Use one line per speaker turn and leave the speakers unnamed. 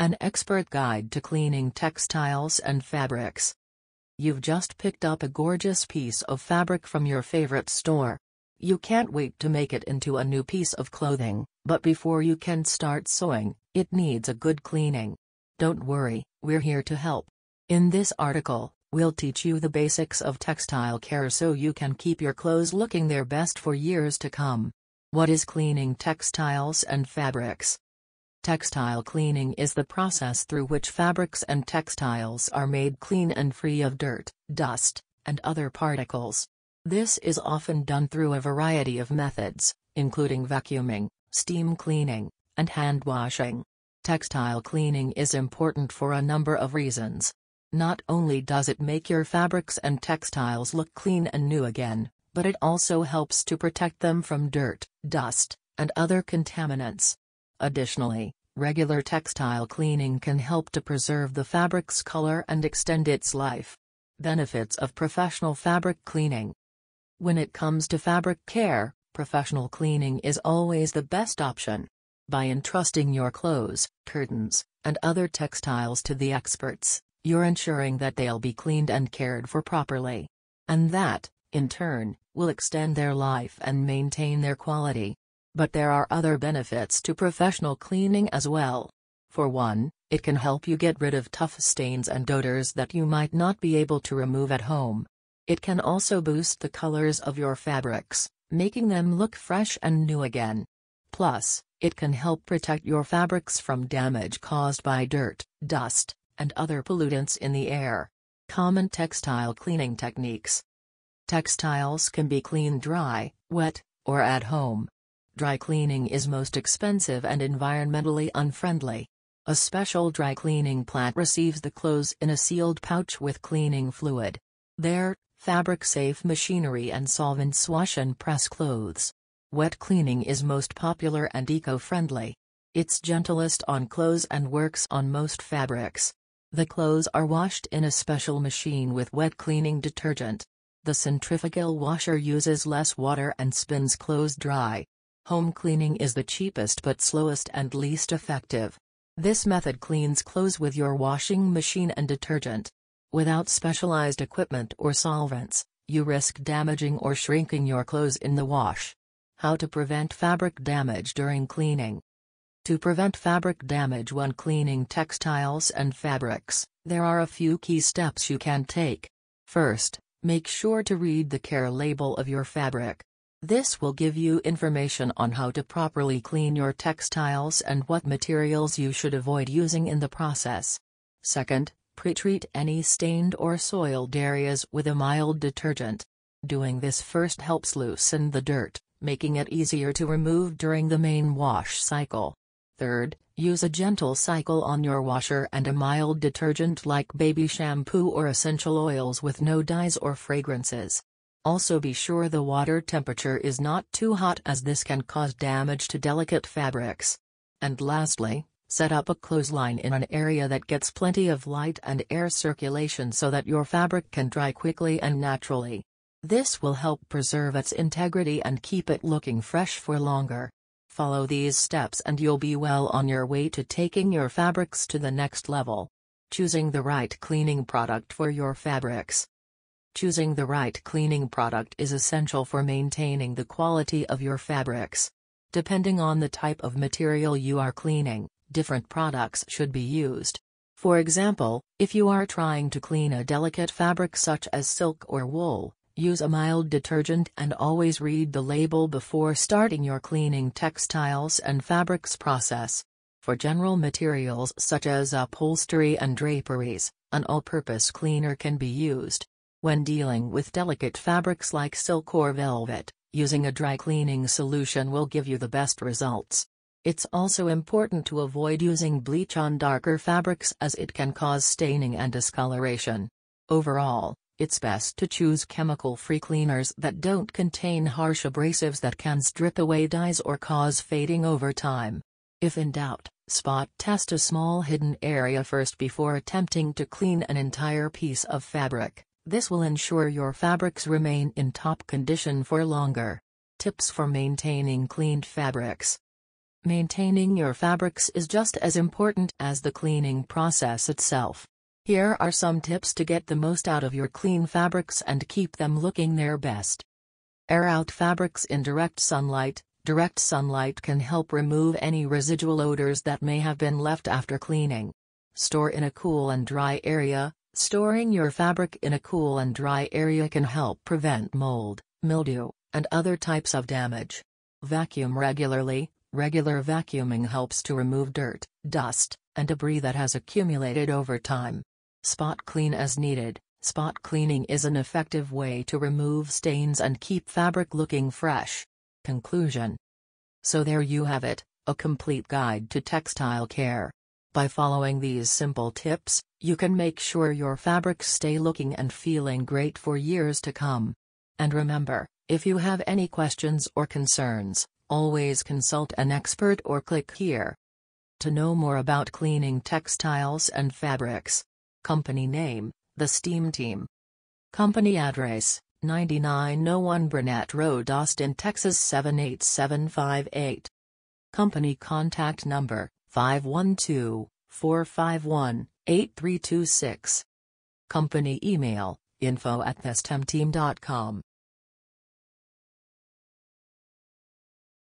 An expert guide to cleaning textiles and fabrics. You've just picked up a gorgeous piece of fabric from your favorite store. You can't wait to make it into a new piece of clothing, but before you can start sewing, it needs a good cleaning. Don't worry, we're here to help. In this article, we'll teach you the basics of textile care so you can keep your clothes looking their best for years to come. What is cleaning textiles and fabrics? Textile cleaning is the process through which fabrics and textiles are made clean and free of dirt, dust, and other particles. This is often done through a variety of methods, including vacuuming, steam cleaning, and hand washing. Textile cleaning is important for a number of reasons. Not only does it make your fabrics and textiles look clean and new again, but it also helps to protect them from dirt, dust, and other contaminants. Additionally, regular textile cleaning can help to preserve the fabric's color and extend its life. Benefits of professional fabric cleaning. When it comes to fabric care, professional cleaning is always the best option. By entrusting your clothes, curtains, and other textiles to the experts, you're ensuring that they'll be cleaned and cared for properly. And that, in turn, will extend their life and maintain their quality. But there are other benefits to professional cleaning as well. For one, it can help you get rid of tough stains and odors that you might not be able to remove at home. It can also boost the colors of your fabrics, making them look fresh and new again. Plus, it can help protect your fabrics from damage caused by dirt, dust, and other pollutants in the air. Common textile cleaning techniques. Textiles can be cleaned dry, wet, or at home. Dry cleaning is most expensive and environmentally unfriendly. A special dry cleaning plant receives the clothes in a sealed pouch with cleaning fluid. There, fabric-safe machinery and solvents wash and press clothes. Wet cleaning is most popular and eco-friendly. It's gentlest on clothes and works on most fabrics. The clothes are washed in a special machine with wet cleaning detergent. The centrifugal washer uses less water and spins clothes dry. Home cleaning is the cheapest but slowest and least effective. This method cleans clothes with your washing machine and detergent. Without specialized equipment or solvents, you risk damaging or shrinking your clothes in the wash. How to prevent fabric damage during cleaning. To prevent fabric damage when cleaning textiles and fabrics, there are a few key steps you can take. First, make sure to read the care label of your fabric. This will give you information on how to properly clean your textiles and what materials you should avoid using in the process. Second, pre-treat any stained or soiled areas with a mild detergent. Doing this first helps loosen the dirt, making it easier to remove during the main wash cycle. Third, use a gentle cycle on your washer and a mild detergent like baby shampoo or essential oils with no dyes or fragrances. Also be sure the water temperature is not too hot as this can cause damage to delicate fabrics. And lastly, set up a clothesline in an area that gets plenty of light and air circulation so that your fabric can dry quickly and naturally. This will help preserve its integrity and keep it looking fresh for longer. Follow these steps and you'll be well on your way to taking your fabrics to the next level. Choosing the right cleaning product for your fabrics. Choosing the right cleaning product is essential for maintaining the quality of your fabrics. Depending on the type of material you are cleaning, different products should be used. For example, if you are trying to clean a delicate fabric such as silk or wool, use a mild detergent and always read the label before starting your cleaning textiles and fabrics process. For general materials such as upholstery and draperies, an all-purpose cleaner can be used. When dealing with delicate fabrics like silk or velvet, using a dry cleaning solution will give you the best results. It's also important to avoid using bleach on darker fabrics as it can cause staining and discoloration. Overall, it's best to choose chemical-free cleaners that don't contain harsh abrasives that can strip away dyes or cause fading over time. If in doubt, spot test a small hidden area first before attempting to clean an entire piece of fabric. This will ensure your fabrics remain in top condition for longer. Tips for maintaining cleaned fabrics. Maintaining your fabrics is just as important as the cleaning process itself. Here are some tips to get the most out of your clean fabrics and keep them looking their best. Air out fabrics in direct sunlight. Direct sunlight can help remove any residual odors that may have been left after cleaning. Store in a cool and dry area. Storing your fabric in a cool and dry area can help prevent mold, mildew, and other types of damage. Vacuum regularly. Regular vacuuming helps to remove dirt, dust, and debris that has accumulated over time. Spot clean as needed. Spot cleaning is an effective way to remove stains and keep fabric looking fresh. Conclusion So there you have it, a complete guide to textile care. By following these simple tips, you can make sure your fabrics stay looking and feeling great for years to come. And remember, if you have any questions or concerns, Always consult an expert or click here. To know more about cleaning textiles and fabrics. Company name, The Steam Team. Company address, 9901 Burnet Road Austin, Texas 78758. Company contact number, 512-451-8326. Company email, info at thesteamteam.com.